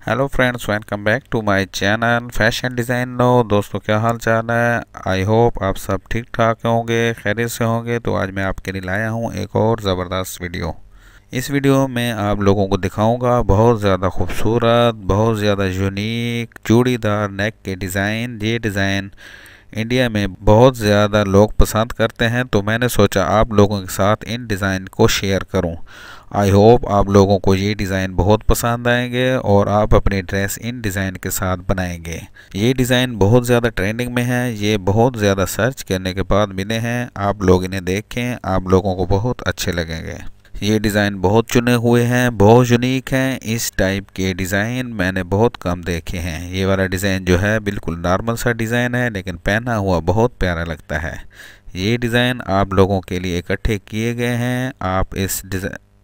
Hello friends welcome back to my channel fashion design no दोस्तों, क्या हाल चाल है? आई होप आप सब ठीक ठाक होंगे, खैरियत से होंगे। तो आज मैं आपके लिए लाया हूँ एक और ज़बरदस्त वीडियो। इस वीडियो में आप लोगों को दिखाऊँगा बहुत ज़्यादा खूबसूरत, बहुत ज़्यादा यूनिक चूड़ीदार नेक के डिज़ाइन ये डिज़ाइन इंडिया में बहुत ज़्यादा लोग पसंद करते हैं तो मैंने सोचा आप लोगों के साथ इन डिज़ाइन को शेयर करूँ। आई होप आप लोगों को ये डिज़ाइन बहुत पसंद आएँगे और आप अपनी ड्रेस इन डिज़ाइन के साथ बनाएँगे। ये डिज़ाइन बहुत ज़्यादा ट्रेंडिंग में है, ये बहुत ज़्यादा सर्च करने के बाद मिले हैं, आप लोग इन्हें देखें, आप लोगों को बहुत अच्छे लगेंगे। ये डिज़ाइन बहुत चुने हुए हैं, बहुत यूनिक हैं। इस टाइप के डिज़ाइन मैंने बहुत कम देखे हैं। ये वाला डिज़ाइन जो है बिल्कुल नॉर्मल सा डिज़ाइन है, लेकिन पहना हुआ बहुत प्यारा लगता है। ये डिज़ाइन आप लोगों के लिए इकट्ठे किए गए हैं। आप इस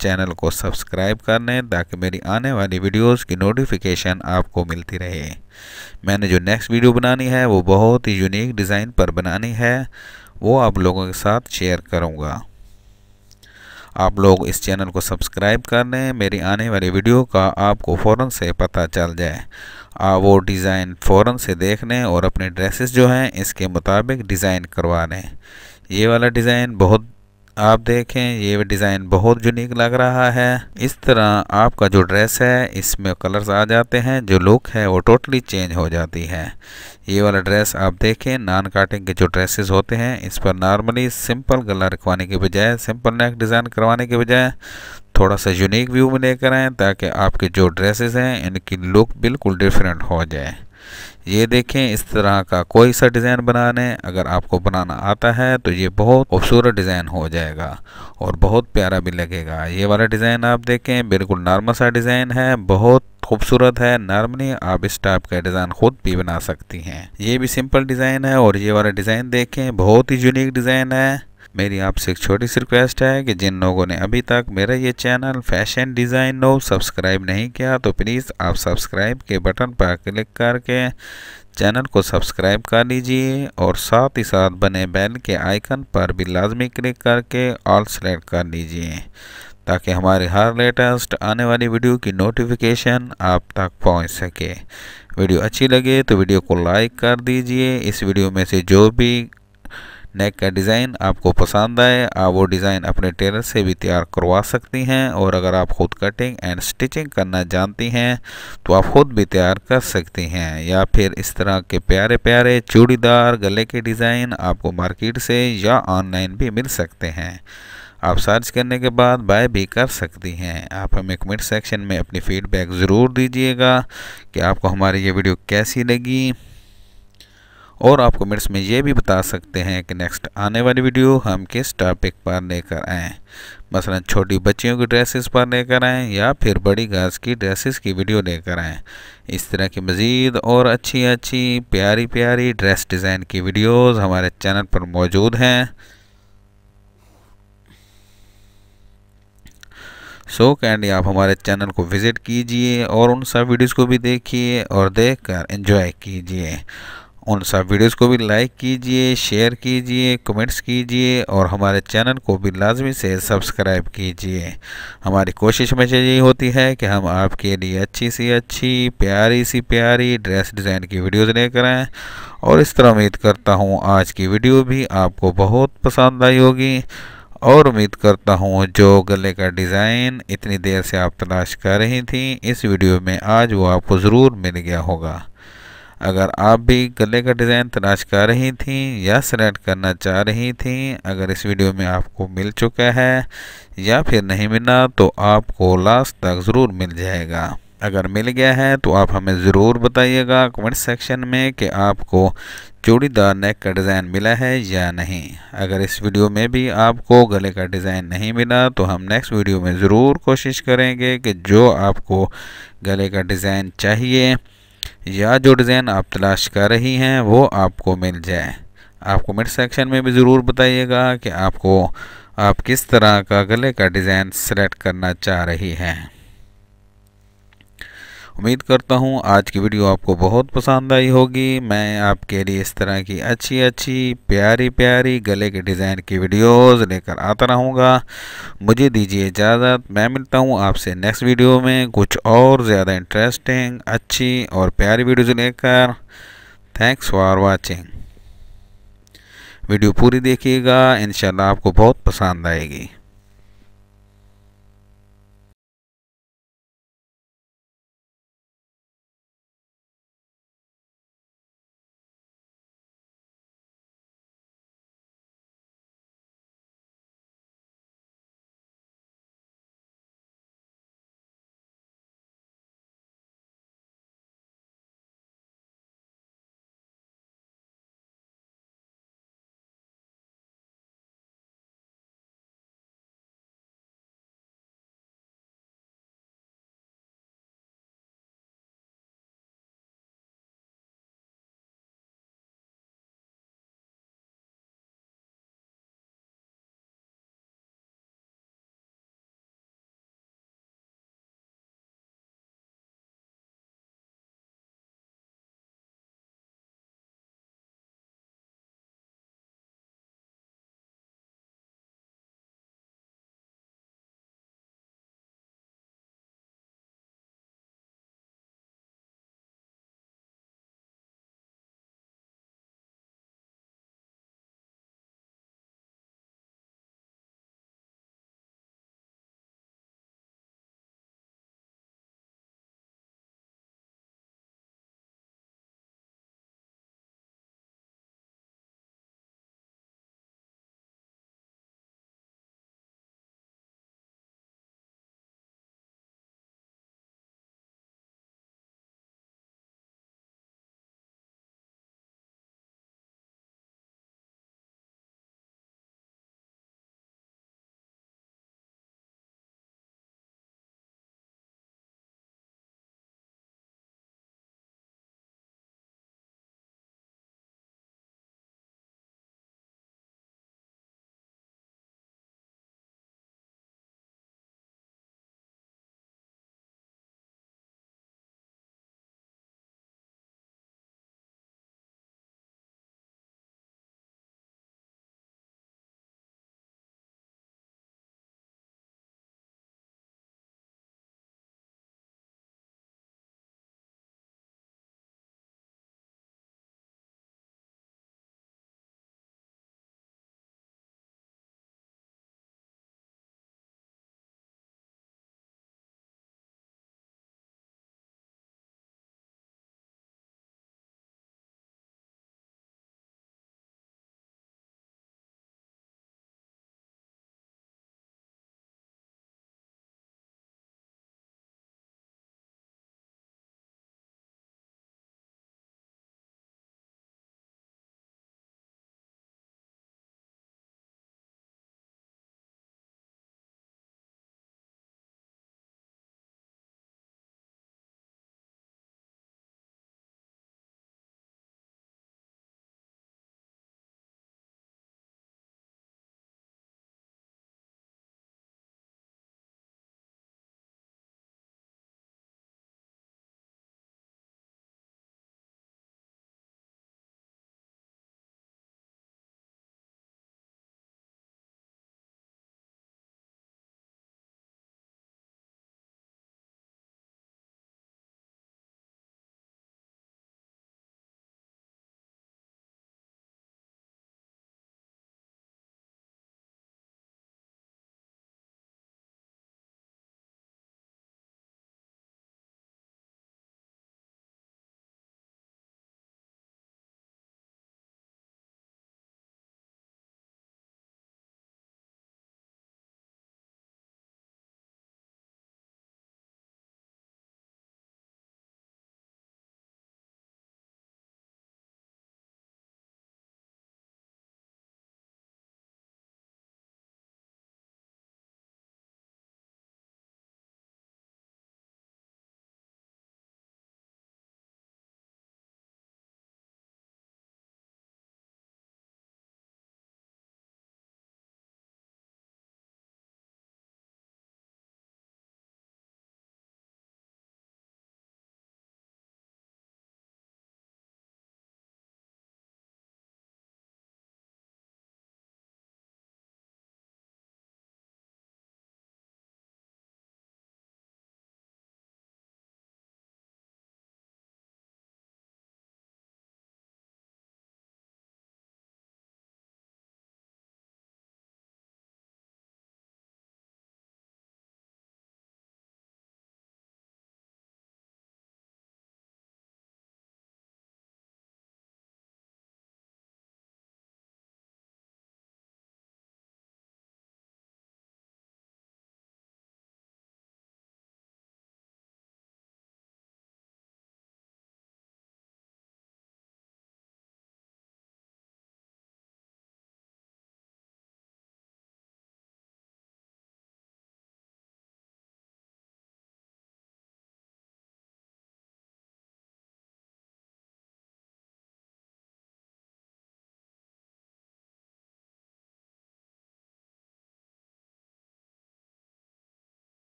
चैनल को सब्सक्राइब कर लें ताकि मेरी आने वाली वीडियोस की नोटिफिकेशन आपको मिलती रहे। मैंने जो नेक्स्ट वीडियो बनानी है, वो बहुत ही यूनिक डिज़ाइन पर बनानी है। वो आप लोगों के साथ शेयर करूँगा। आप लोग इस चैनल को सब्सक्राइब कर लें, मेरी आने वाली वीडियो का आपको फ़ौर से पता चल जाए। आप वो डिज़ाइन फ़ौर से देख लें और अपने ड्रेसेस जो हैं, इसके मुताबिक डिज़ाइन करवा लें। ये वाला डिज़ाइन बहुत आप देखें, ये डिज़ाइन बहुत यूनिक लग रहा है। इस तरह आपका जो ड्रेस है, इसमें कलर्स आ जाते हैं, जो लुक है, वो टोटली चेंज हो जाती है। ये वाला ड्रेस आप देखें, नॉन काटिंग के जो ड्रेसेस होते हैं, इस पर नॉर्मली सिंपल गला रखवाने के बजाय, सिंपल नेक डिज़ाइन करवाने के बजाय, थोड़ा सा यूनिक व्यू में लेकर आएँ, ताकि आपके जो ड्रेसेस हैं, इनकी लुक बिल्कुल डिफरेंट हो जाए। ये देखें, इस तरह का कोई सा डिज़ाइन बनाने, अगर आपको बनाना आता है तो ये बहुत खूबसूरत डिज़ाइन हो जाएगा और बहुत प्यारा भी लगेगा। ये वाला डिज़ाइन आप देखें, बिल्कुल नॉर्मल सा डिज़ाइन है, बहुत खूबसूरत है नॉर्मली आप इस टाइप का डिज़ाइन खुद भी बना सकती हैं। ये भी सिंपल डिज़ाइन है और ये वाला डिज़ाइन देखें, बहुत ही यूनिक डिज़ाइन है। मेरी आपसे एक छोटी सी रिक्वेस्ट है कि जिन लोगों ने अभी तक मेरा ये channel fashion design no subscribe नहीं किया तो प्लीज़ आप सब्सक्राइब के बटन पर क्लिक करके चैनल को सब्सक्राइब कर लीजिए और साथ ही साथ बने बेल के आइकन पर भी लाजमी क्लिक करके ऑल सेलेक्ट कर लीजिए, ताकि हमारे हर लेटेस्ट आने वाली वीडियो की नोटिफिकेशन आप तक पहुँच सके। वीडियो अच्छी लगे तो वीडियो को लाइक कर दीजिए। इस वीडियो में से जो भी नेक का डिज़ाइन आपको पसंद आए, आप वो डिज़ाइन अपने टेलर से भी तैयार करवा सकती हैं और अगर आप ख़ुद कटिंग एंड स्टिचिंग करना जानती हैं तो आप ख़ुद भी तैयार कर सकती हैं। या फिर इस तरह के प्यारे प्यारे चूड़ीदार गले के डिज़ाइन आपको मार्केट से या ऑनलाइन भी मिल सकते हैं। आप सर्च करने के बाद बाय भी कर सकती हैं। आप हमें कमेंट सेक्शन में अपनी फीडबैक ज़रूर दीजिएगा कि आपको हमारी ये वीडियो कैसी लगी। और आप कमेंट्स में ये भी बता सकते हैं कि नेक्स्ट आने वाली वीडियो हम किस टॉपिक पर लेकर आएँ। मसलन छोटी बच्चियों की ड्रेसेस पर लेकर आएँ या फिर बड़ी गाज की ड्रेसेस की वीडियो लेकर आएँ। इस तरह की मज़ीद और अच्छी अच्छी प्यारी प्यारी ड्रेस डिज़ाइन की वीडियोज़ हमारे चैनल पर मौजूद हैं। सो so, कैंडी आप हमारे चैनल को विज़िट कीजिए और उन सब वीडियोज़ को भी देखिए और देखकर एंजॉय कीजिए। उन सब वीडियोस को भी लाइक कीजिए शेयर कीजिए कमेंट्स कीजिए और हमारे चैनल को भी लाजमी से सब्सक्राइब कीजिए। हमारी कोशिश में यही होती है कि हम आपके लिए अच्छी सी अच्छी प्यारी सी प्यारी ड्रेस डिज़ाइन की वीडियोज़ लेकर आएँ और इस तरह उम्मीद करता हूँ आज की वीडियो भी आपको बहुत पसंद आई होगी और उम्मीद करता हूँ जो गले का डिज़ाइन इतनी देर से आप तलाश कर रही थी, इस वीडियो में आज वो आपको ज़रूर मिल गया होगा। अगर आप भी गले का डिज़ाइन तलाश कर रही थी या सेलेक्ट करना चाह रही थी, अगर इस वीडियो में आपको मिल चुका है या फिर नहीं मिला तो आपको लास्ट तक ज़रूर मिल जाएगा। अगर मिल गया है तो आप हमें ज़रूर बताइएगा कमेंट सेक्शन में कि आपको चूड़ीदार नेक का डिज़ाइन मिला है या नहीं। अगर इस वीडियो में भी आपको गले का डिज़ाइन नहीं मिला तो हम नेक्स्ट वीडियो में ज़रूर कोशिश करेंगे कि जो आपको गले का डिज़ाइन चाहिए या जो डिज़ाइन आप तलाश कर रही हैं, वो आपको मिल जाए। आप कमेंट सेक्शन में भी ज़रूर बताइएगा कि आपको आप किस तरह का गले का डिज़ाइन सेलेक्ट करना चाह रही हैं। उम्मीद करता हूँ आज की वीडियो आपको बहुत पसंद आई होगी। मैं आपके लिए इस तरह की अच्छी अच्छी प्यारी प्यारी गले के डिज़ाइन की वीडियोस लेकर आता रहूँगा। मुझे दीजिए इजाज़त। मैं मिलता हूँ आपसे नेक्स्ट वीडियो में। कुछ और ज़्यादा इंटरेस्टिंग अच्छी और प्यारी वीडियोज़ लेकर। थैंक्स फॉर वॉचिंग वीडियो पूरी देखिएगा। इन आपको बहुत पसंद आएगी।